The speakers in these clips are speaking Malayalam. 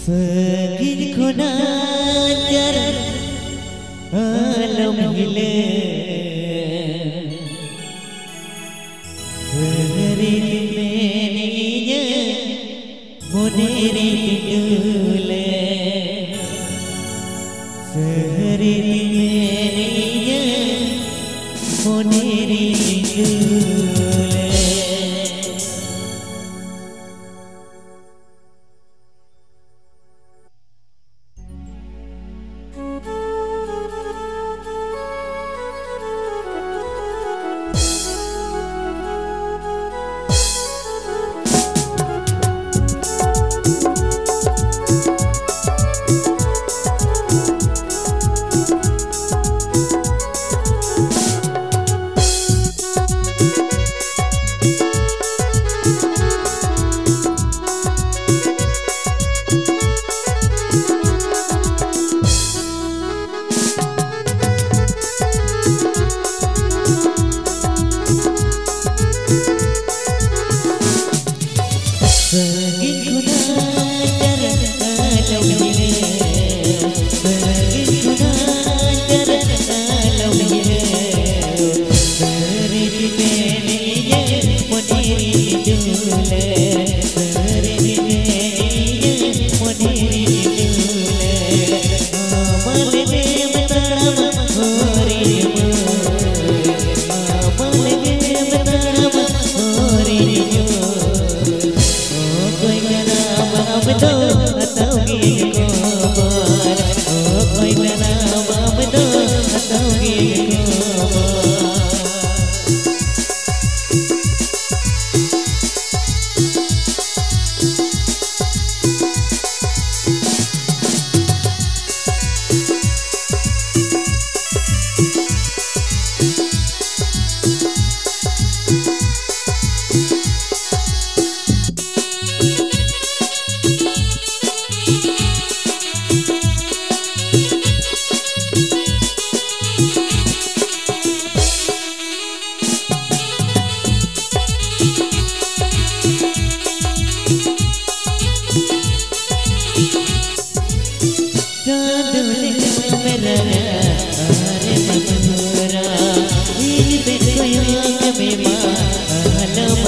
Segin ko na dyan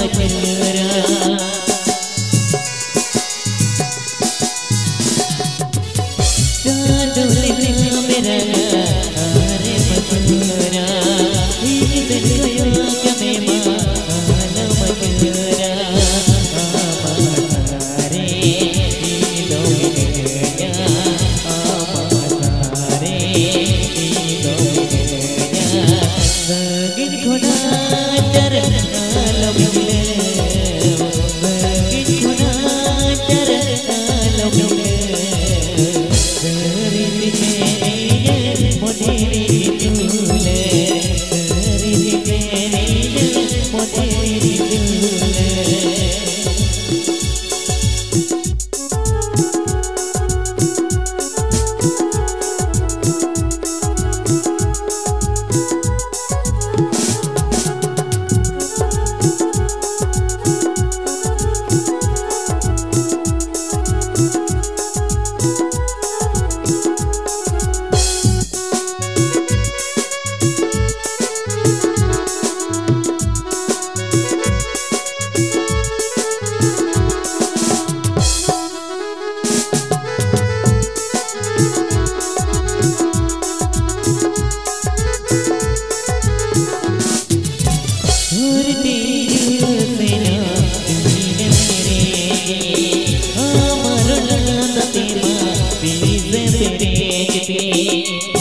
like when you're चिते चिते